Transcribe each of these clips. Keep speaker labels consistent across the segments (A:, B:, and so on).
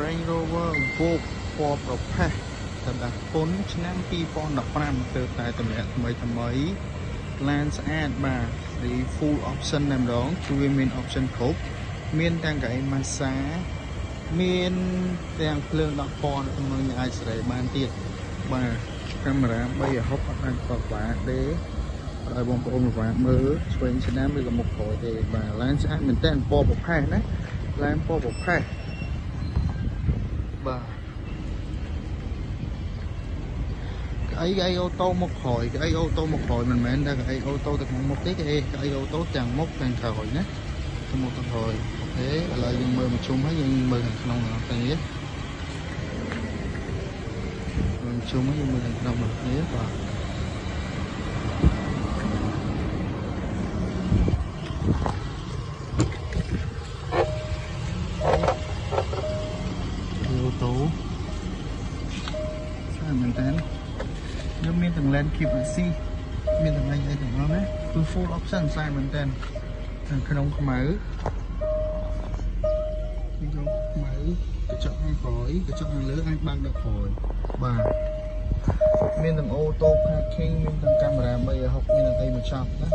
A: Range Rover Vogue ពណ៌ប្រផេះសម្រាប់ពុនឆ្នាំ2015ទើបតែតម្លាក់ថ្មីថ្មីឡានស្អាតបាទរី full option តែម្ដងគឺវាមាន option គ្រប់មានទាំងកៅអី massage មានទាំងភ្លើង10ពណ៌ក្នុងនេះអាចសេរីបានទៀតបាទកាមេរ៉ា360អត់អាចបកបាក់ទេឲ្យបងប្អូនពិបាកមើលឆ្វេងស្ដាំឬក៏មុខក្រោយទេបាទឡានស្អាតមែនតើពណ៌ប្រផេះណាឡានពណ៌ប្រផេះ bờ ấy cái ô tô một hồi, cái ô tô một hồi mình mẹ ra, cái ô tô được một tí, cái e, cái ô tô tàn mốc tàn hồi nhé. Một tuần hồi thế là dân mười một chung hết dân mười thằng nông là tàn nhé. Chung hết dân mười thằng nông là tàn và តមែនតើយើងមានទាំង lane keep assist មានទាំងអីអីទាំងអស់ណាគឺ full option ស្អាតមែនតើខាងក្នុងខ្មៅខាងក្នុងខ្មៅកញ្ចក់ខាងក្រោយកញ្ចក់ខាងលើអាចបើកដល់ក្រោយបាទមានទាំង auto parking មានទាំងកាមេរ៉ា360មានទាំងអីមកចប់ណា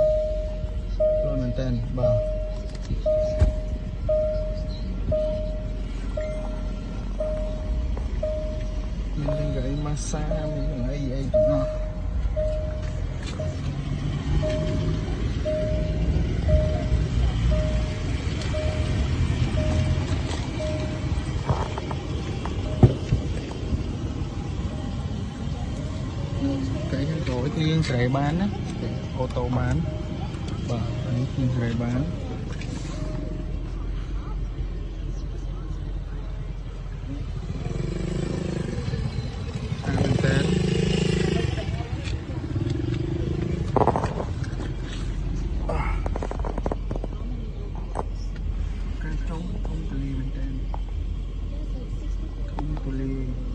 A: ព្រោះមែនតើបាទ gửi massage mình ở gì tụi nó cái cái chỗ thiên sợi bán á ô tô bán. Và cái thiên sợi bán. không không tuli bên trên không tuli